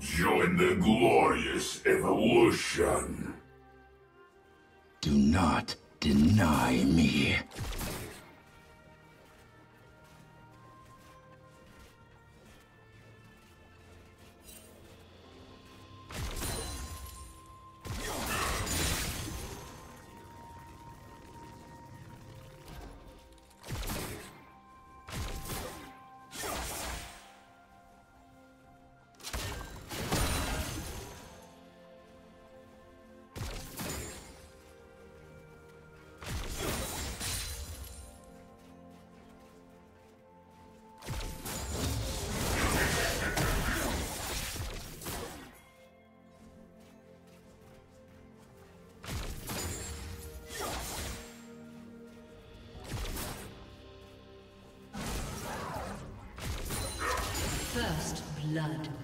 Join the glorious evolution. Do not deny me. Blood.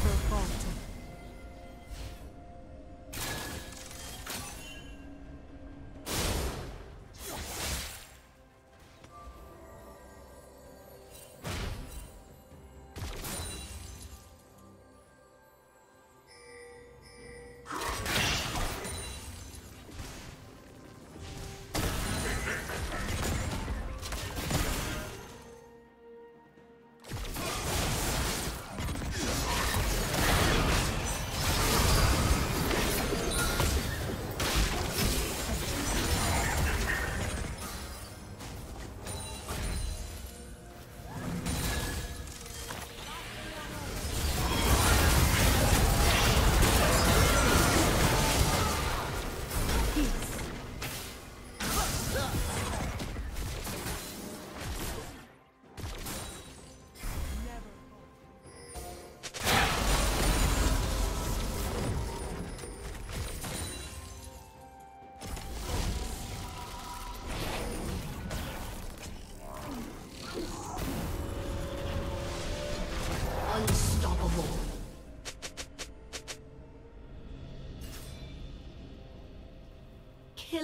forever.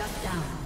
Shut down.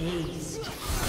A